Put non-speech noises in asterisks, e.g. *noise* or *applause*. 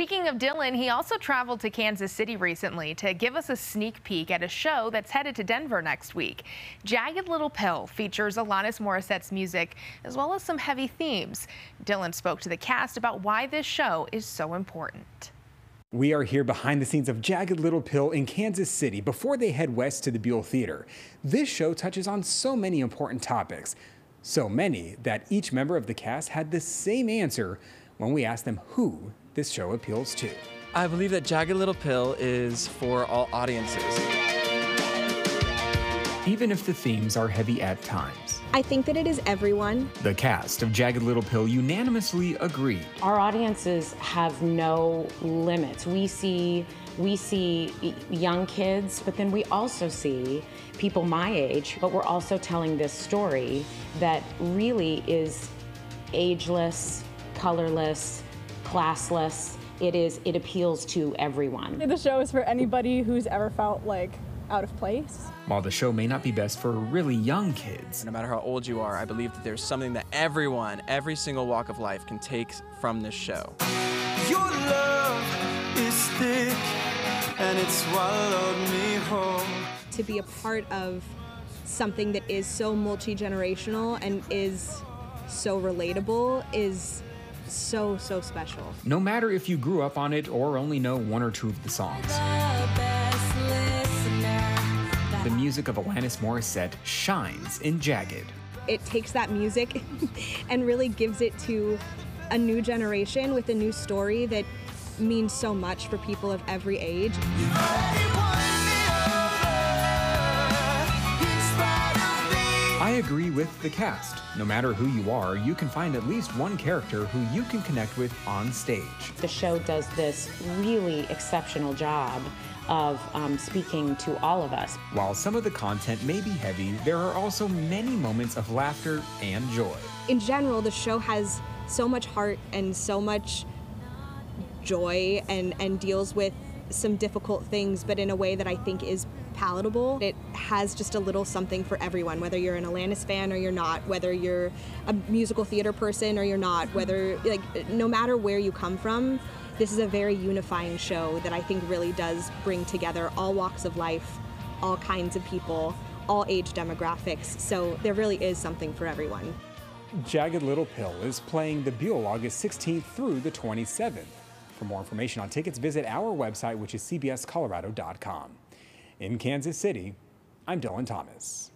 Speaking of Dillon, he also traveled to Kansas City recently to give us a sneak peek at a show that's headed to Denver next week. Jagged Little Pill features Alanis Morissette's music as well as some heavy themes. Dillon spoke to the cast about why this show is so important. We are here behind the scenes of Jagged Little Pill in Kansas City before they head west to the Buell Theater. This show touches on so many important topics, so many that each member of the cast had the same answer when we asked them who this show appeals to. I believe that Jagged Little Pill is for all audiences. Even if the themes are heavy at times. I think that it is everyone. The cast of Jagged Little Pill unanimously agreed. Our audiences have no limits. We see we see young kids, but then we also see people my age, but we're also telling this story that really is ageless, colorless, classless. It is. It appeals to everyone. The show is for anybody who's ever felt like out of place. While the show may not be best for really young kids, no matter how old you are, I believe that there's something that everyone, every single walk of life, can take from this show. Your love is thick and it swallowed me whole. To be a part of something that is so multi generational and is so relatable is so, so special. No matter if you grew up on it or only know one or two of the songs. The music of Alanis Morissette shines in Jagged. It takes that music *laughs* and really gives it to a new generation with a new story that means so much for people of every age. I agree with the cast. No matter who you are, you can find at least one character who you can connect with on stage. The show does this really exceptional job of um, speaking to all of us. While some of the content may be heavy, there are also many moments of laughter and joy. In general, the show has so much heart and so much joy and, and deals with some difficult things, but in a way that I think is palatable. It has just a little something for everyone, whether you're an Alanis fan or you're not, whether you're a musical theater person or you're not, whether, like, no matter where you come from, this is a very unifying show that I think really does bring together all walks of life, all kinds of people, all age demographics. So there really is something for everyone. Jagged Little Pill is playing the Buell August 16th through the 27th. For more information on tickets, visit our website, which is cbscolorado.com. In Kansas City, I'm Dillon Thomas.